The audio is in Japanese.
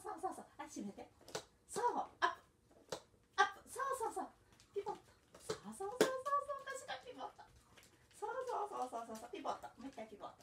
そ閉めてそう。アップアップそうそうそう。ピボット。そうそうそうそう。そう確かにピボット。そうそうそうそうそう。そうピボットもう一回ピボット。